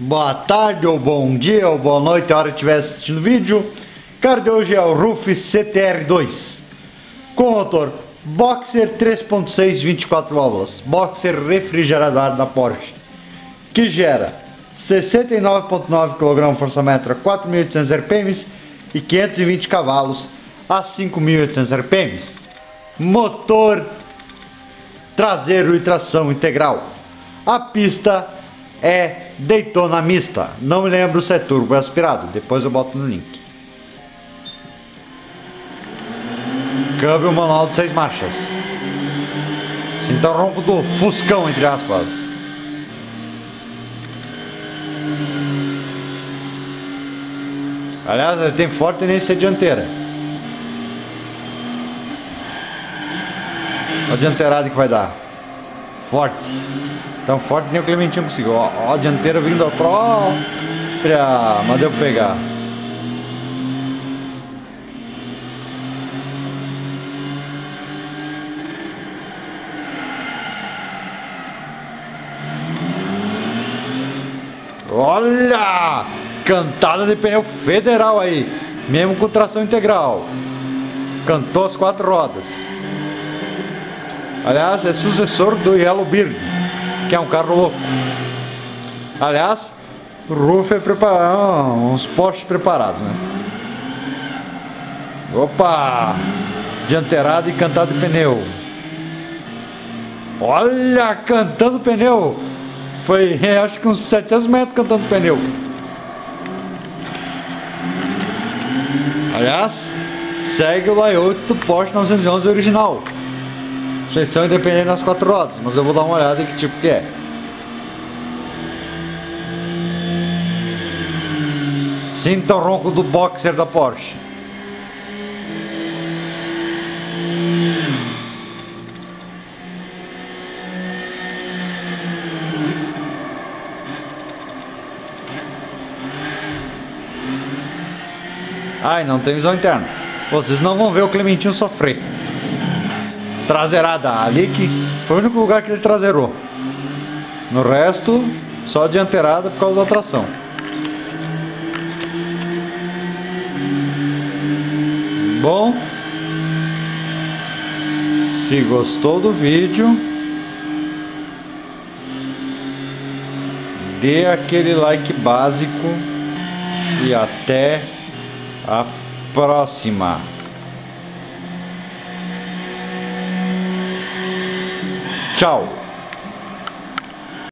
boa tarde, ou bom dia, ou boa noite, a hora que estiver assistindo o vídeo. O carro de hoje é o Ruf CTR2 com motor Boxer 3.6 24 válvulas, Boxer refrigerado da Porsche, que gera 69.9 kg força-metro a 4.800 RPM e 520 cavalos a 5.800 RPM. Motor traseiro e tração integral. A pista é Daytona mista. Não me lembro se é turbo ou aspirado. Depois eu boto no link. Câmbio manual de seis marchas. Cinta ronco do Fuscão, entre aspas. Aliás, ele tem forte tendência dianteira. A dianteirada que vai dar. Forte. Tão forte nem o Clementinho conseguiu. Ó, ó a dianteira vindo a própria. Mas deu pra pegar. Olha! Cantada de pneu federal aí. Mesmo com tração integral. Cantou as quatro rodas. Aliás, é sucessor do Yellow Bird, que é um carro louco. Aliás, o Ruf é preparar uns postes preparados, né? Opa! Dianteirada e cantado de pneu. Olha, cantando pneu. Foi, acho que uns 700 metros cantando pneu. Aliás, segue o layout do Porsche 911 original. Suspensão independente nas quatro rodas, mas eu vou dar uma olhada em que tipo que é. Sinta o ronco do boxer da Porsche. Ai, não tem visão interna. Vocês não vão ver o Clementinho sofrer traseirada ali que foi o único lugar que ele traseirou. No resto, só dianteirada por causa da tração. Bom, se gostou do vídeo, dê aquele like básico e até a próxima. Tchau.